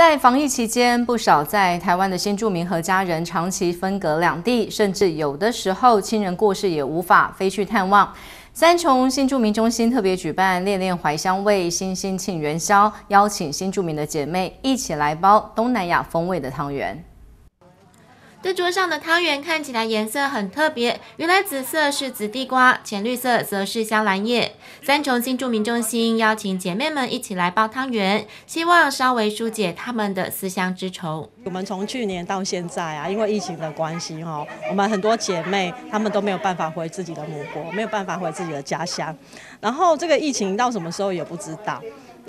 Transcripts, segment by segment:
在防疫期间，不少在台湾的新住民和家人长期分隔两地，甚至有的时候亲人过世也无法飞去探望。三重新住民中心特别举办“恋恋怀乡味”新新庆元宵，邀请新住民的姐妹一起来包东南亚风味的汤圆。这桌上的汤圆看起来颜色很特别，原来紫色是紫地瓜，浅绿色则是香兰叶。三重新住民中心邀请姐妹们一起来包汤圆，希望稍微疏解他们的思乡之愁。我们从去年到现在啊，因为疫情的关系哈，我们很多姐妹她们都没有办法回自己的母国，没有办法回自己的家乡。然后这个疫情到什么时候也不知道。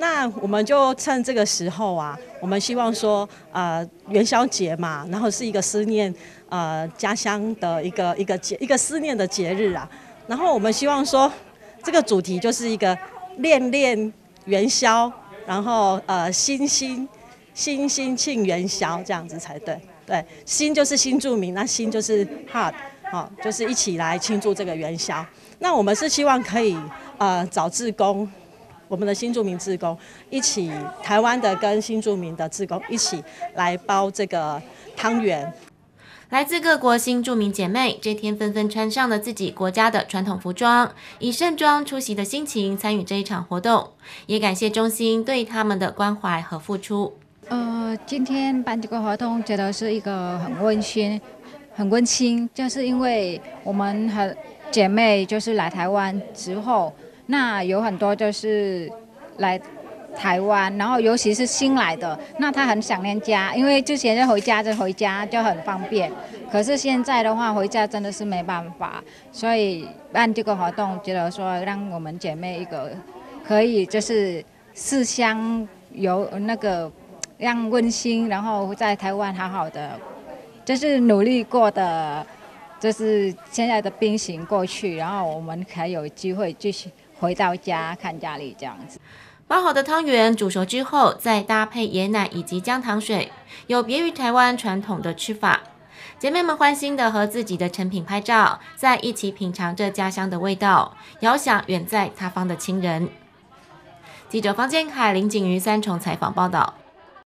那我们就趁这个时候啊，我们希望说，呃，元宵节嘛，然后是一个思念呃家乡的一个一个节一个思念的节日啊。然后我们希望说，这个主题就是一个恋恋元宵，然后呃新新新新庆元宵这样子才对。对，新就是新著名，那新就是 heart，好，就是一起来庆祝这个元宵。那我们是希望可以呃找志工。我们的新住民志工一起，台湾的跟新住民的志工一起来包这个汤圆。来自各国新住民姐妹这天纷纷穿上了自己国家的传统服装，以盛装出席的心情参与这一场活动，也感谢中心对他们的关怀和付出。呃，今天办这个活动，觉得是一个很温馨、很温馨，就是因为我们和姐妹就是来台湾之后。那有很多就是来台湾，然后尤其是新来的，那他很想念家，因为之前就回家就回家就很方便，可是现在的话回家真的是没办法，所以办这个活动，觉得说让我们姐妹一个可以就是思乡有那个让温馨，然后在台湾好好的就是努力过的，就是现在的兵行过去，然后我们还有机会继续。回到家看家里这样子，包好的汤圆煮熟之后，再搭配椰奶以及姜糖水，有别于台湾传统的吃法。姐妹们欢心的和自己的成品拍照，在一起品尝着家乡的味道，遥想远在他方的亲人。记者方建凯、林景瑜三重采访报道。